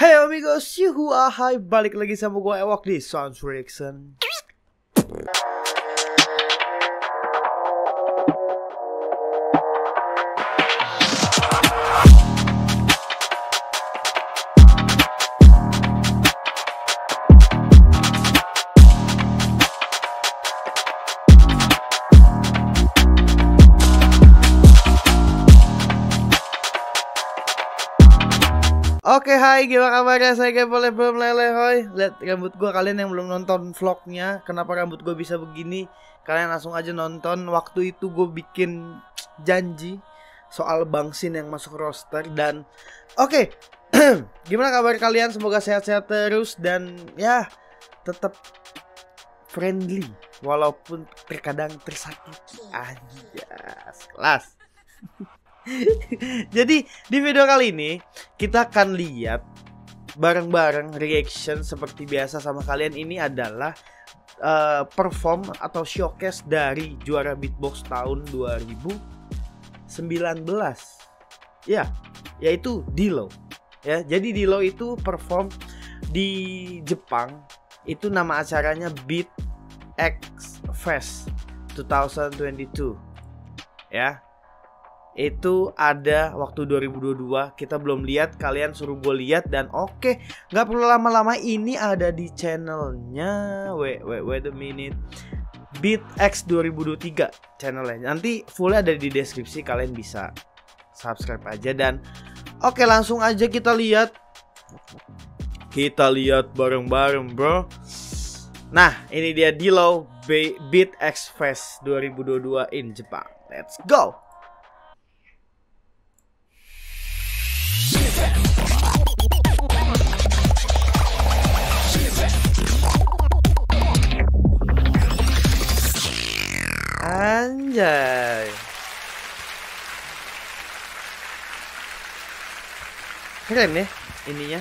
Hey amigos, yuhua, hai balik lagi sama gue Ewak di Sounds Reaction. Oke hai gimana kabarnya? Saya kayak boleh belum lele hoi. Lihat rambut gue kalian yang belum nonton vlognya Kenapa rambut gue bisa begini? Kalian langsung aja nonton. Waktu itu gue bikin janji Soal Bang Sin yang masuk roster Dan oke Gimana kabar kalian? Semoga sehat-sehat terus Dan ya tetap friendly Walaupun terkadang tersakiti. Anjas Kelas Jadi di video kali ini kita akan lihat bareng-bareng reaction seperti biasa sama kalian ini adalah uh, perform atau showcase dari juara beatbox tahun 2019. Ya, yaitu Dilo. Ya, jadi Dilo itu perform di Jepang. Itu nama acaranya Beat X Fest 2022. Ya, itu ada waktu 2022 kita belum lihat kalian suruh gue lihat dan oke okay, nggak perlu lama-lama ini ada di channelnya. Wait wait wait a minute. Beat X 2023 channelnya. Nanti fullnya ada di deskripsi kalian bisa subscribe aja dan oke okay, langsung aja kita lihat. Kita lihat bareng-bareng bro. Nah ini dia Dilo Beat X Fest 2022 in Jepang. Let's go Anjay. Keren ya ininya.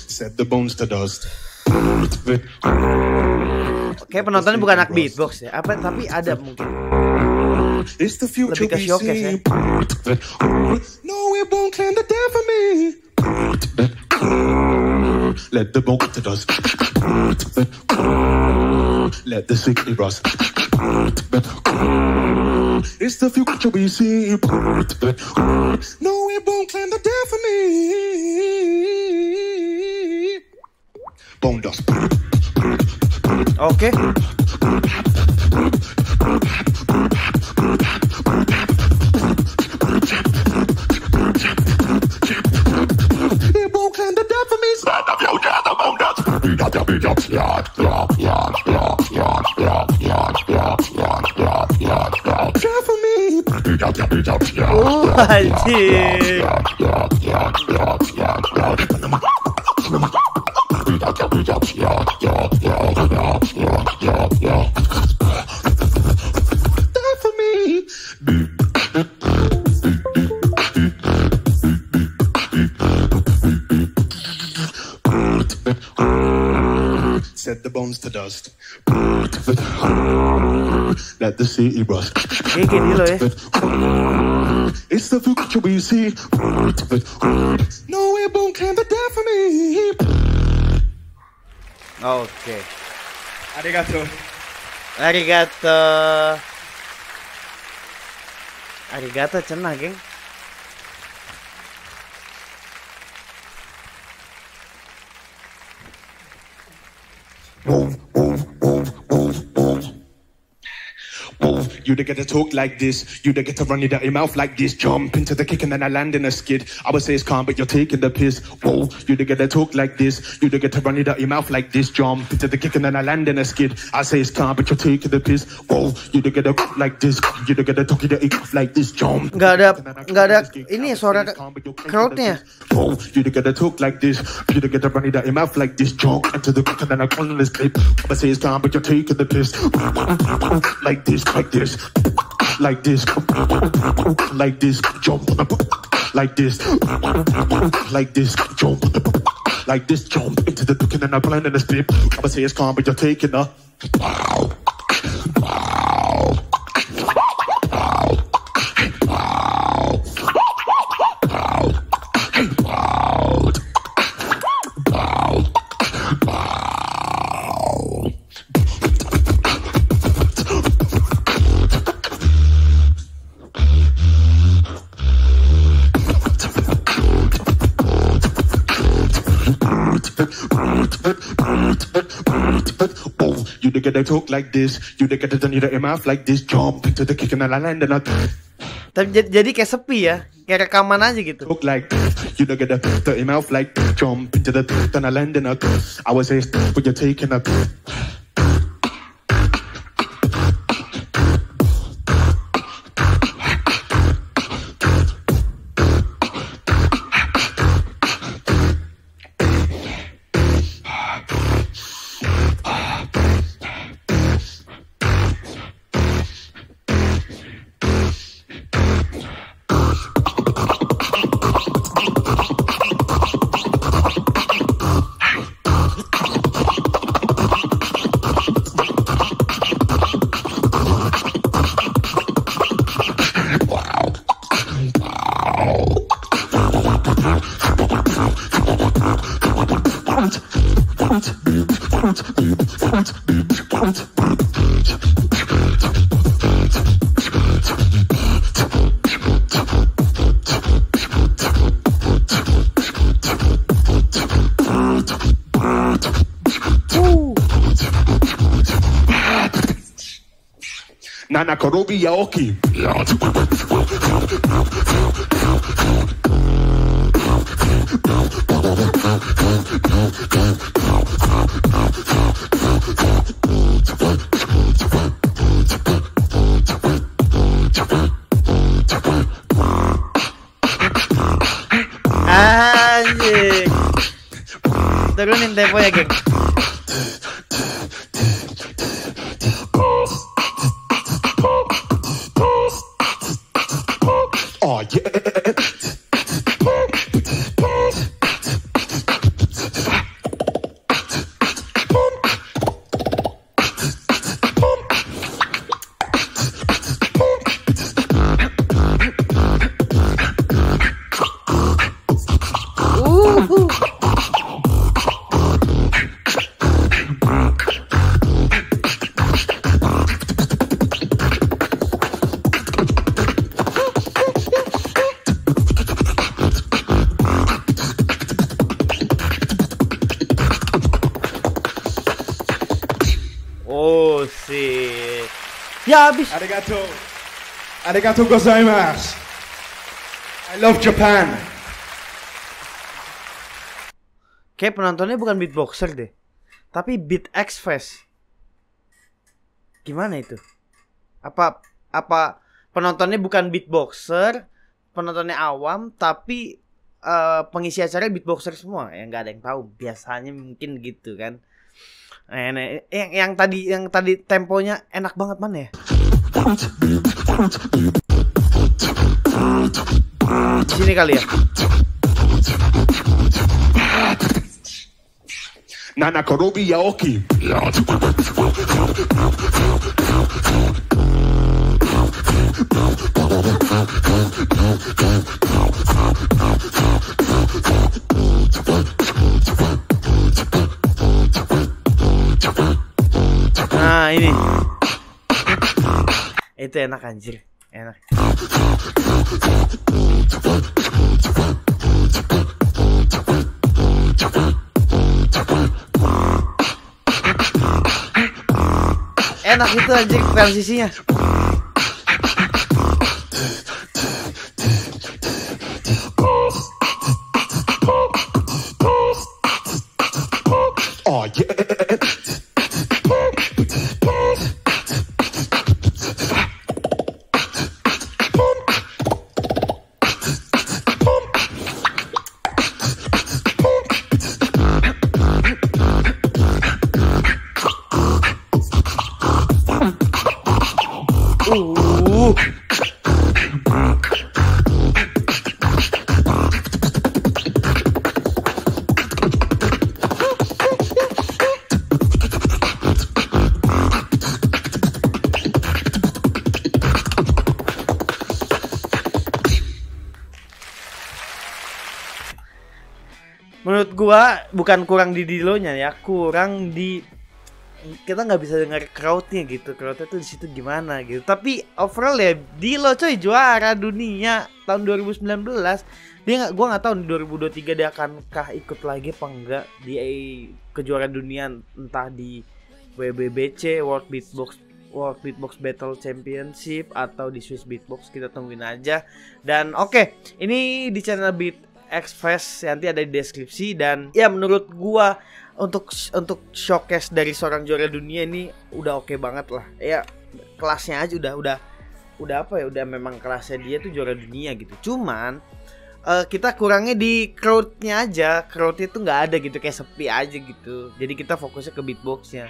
Set the bones to dust. Kayak penontonnya bukan anak beatbox ya, apa tapi ada mungkin. It's the future Lebih ke showcase ya. No, it won't the. Let the bone to dust. Let the sickly rust. It's the future we see. No, it won't clear the death for me. Bone dust. Oke. 我去。Bones to dust. Let the city rust. Kayak gini loh eh? ya. It's the future we see. No, it won't can the death for me. Oke. Arigato. Arigato. Arigato cenah, Oh. You don't get to talk like this. You don't get to run it out your dirty mouth like this. Jump into the kick and then I land in a skid. I would say it's calm, but you're taking the piss. Whoa, you don't get to talk like this. You don't get to run it out your dirty mouth like this. Jump into the kick and then I land in a skid. I say it's calm, but you're taking the piss. Whoa, you don't get to like this. You don't get to talk dirty mouth like this. Jump. Nggak ada nggak ada ini suara crowdnya. Whoa, you don't get to talk like this. You don't get to run your dirty mouth like this. Jump into the kick and then I call in this clip. I say it's calm, but you're taking the piss. Like this, like this. Like this, like this, jump. Like this, like this, jump. Like this, jump into the duke and I blind in the split. I'ma say it's calm, but you're taking a Boom. You nigga that talk like this. You nigga that need a mouth like this. Jump into the kick and I land and I... Tapi jadi kayak sepi ya, kayak rekaman aja gitu. Look like you don't get the the mouth like jump into the then I land and I I was say but you're taking a. Nana Korobi Yaoki. Turunin temponya, Oh, sih. Ya habis. Arigato. Arigato gozaimasu. I love Japan. Kayak penontonnya bukan beatboxer deh. Tapi beat X Fest. Gimana itu? Apa apa penontonnya bukan beatboxer, penontonnya awam tapi eh, pengisi acaranya beatboxer semua ya nggak ada yang tahu biasanya mungkin gitu kan Eh, nah, yang, yang tadi yang tadi temponya enak banget mana ya sini kali ya Nana Korobi Yaoki. Nah ini. Itu enak anjir. Enak. Enak itu anjir transisinya. Oh yeah. Menurut gua bukan kurang di Dilonya ya kurang di kita nggak bisa dengar crowdnya gitu crowdnya tuh di situ gimana gitu tapi overall ya Dilo coy juara dunia tahun 2019 dia nggak gua nggak tahu di 2023 dia akankah ikut lagi apa enggak di kejuaraan dunia entah di WBBC World Beatbox World Beatbox Battle Championship atau di Swiss Beatbox kita tungguin aja. Dan oke, okay, ini di channel Beat Fest nanti ada di deskripsi dan ya menurut gua untuk untuk showcase dari seorang juara dunia ini udah oke okay banget lah. Ya kelasnya aja udah udah udah apa ya udah memang kelasnya dia tuh juara dunia gitu. Cuman uh, kita kurangnya di crowdnya aja crowdnya tuh nggak ada gitu kayak sepi aja gitu jadi kita fokusnya ke beatboxnya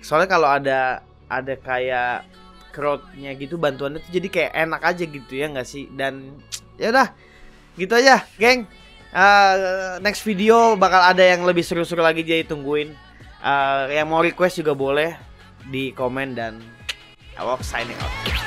soalnya kalau ada ada kayak crowdnya gitu bantuannya tuh jadi kayak enak aja gitu ya nggak sih dan ya udah gitu aja geng. Uh, next video bakal ada yang lebih seru-seru lagi jadi tungguin. Uh, yang mau request juga boleh di komen dan Awak signing out